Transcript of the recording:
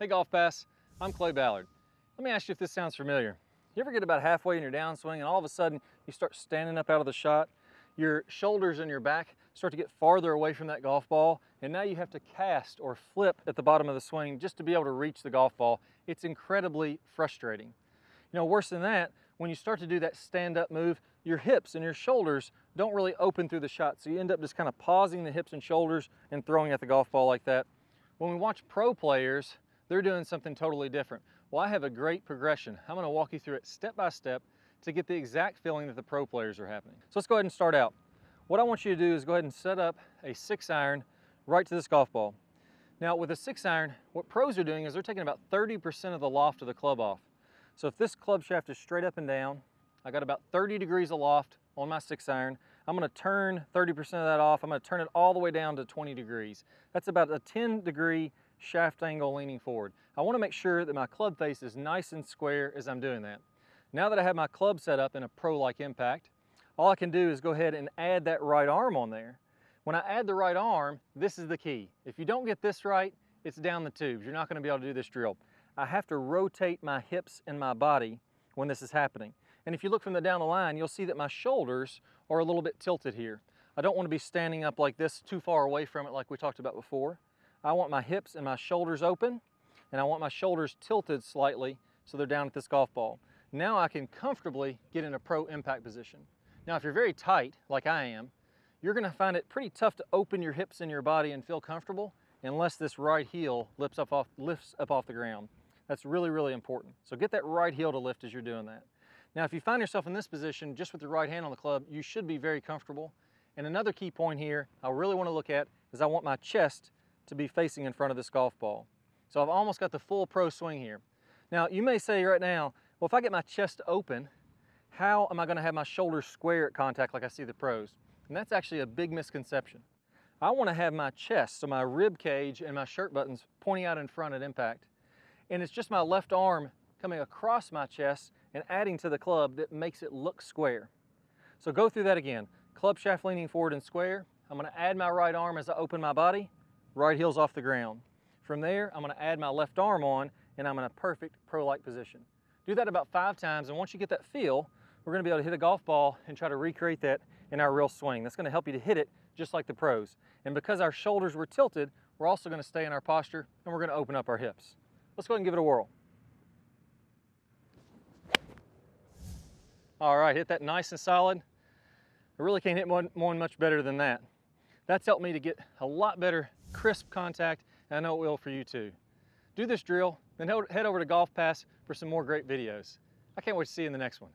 Hey GolfPass, I'm Clay Ballard. Let me ask you if this sounds familiar. You ever get about halfway in your downswing and all of a sudden you start standing up out of the shot, your shoulders and your back start to get farther away from that golf ball, and now you have to cast or flip at the bottom of the swing just to be able to reach the golf ball. It's incredibly frustrating. You know, worse than that, when you start to do that stand-up move, your hips and your shoulders don't really open through the shot, so you end up just kind of pausing the hips and shoulders and throwing at the golf ball like that. When we watch pro players, they're doing something totally different. Well, I have a great progression. I'm gonna walk you through it step by step to get the exact feeling that the pro players are having. So let's go ahead and start out. What I want you to do is go ahead and set up a six iron right to this golf ball. Now with a six iron, what pros are doing is they're taking about 30% of the loft of the club off. So if this club shaft is straight up and down, I got about 30 degrees of loft on my six iron. I'm gonna turn 30% of that off. I'm gonna turn it all the way down to 20 degrees. That's about a 10 degree shaft angle leaning forward. I wanna make sure that my club face is nice and square as I'm doing that. Now that I have my club set up in a pro-like impact, all I can do is go ahead and add that right arm on there. When I add the right arm, this is the key. If you don't get this right, it's down the tubes. You're not gonna be able to do this drill. I have to rotate my hips and my body when this is happening. And if you look from the down the line, you'll see that my shoulders are a little bit tilted here. I don't want to be standing up like this too far away from it like we talked about before. I want my hips and my shoulders open and I want my shoulders tilted slightly so they're down at this golf ball. Now I can comfortably get in a pro impact position. Now if you're very tight, like I am, you're gonna find it pretty tough to open your hips and your body and feel comfortable unless this right heel lifts up off, lifts up off the ground. That's really, really important. So get that right heel to lift as you're doing that. Now if you find yourself in this position just with your right hand on the club, you should be very comfortable. And another key point here I really wanna look at is I want my chest to be facing in front of this golf ball. So I've almost got the full pro swing here. Now you may say right now, well if I get my chest open, how am I gonna have my shoulders square at contact like I see the pros? And that's actually a big misconception. I wanna have my chest, so my rib cage and my shirt buttons pointing out in front at impact. And it's just my left arm coming across my chest and adding to the club that makes it look square. So go through that again. Club shaft leaning forward and square. I'm gonna add my right arm as I open my body right heel's off the ground. From there, I'm gonna add my left arm on and I'm in a perfect pro-like position. Do that about five times and once you get that feel, we're gonna be able to hit a golf ball and try to recreate that in our real swing. That's gonna help you to hit it just like the pros. And because our shoulders were tilted, we're also gonna stay in our posture and we're gonna open up our hips. Let's go ahead and give it a whirl. All right, hit that nice and solid. I really can't hit one, one much better than that. That's helped me to get a lot better crisp contact, and I know it will for you too. Do this drill, then head over to GolfPass for some more great videos. I can't wait to see you in the next one.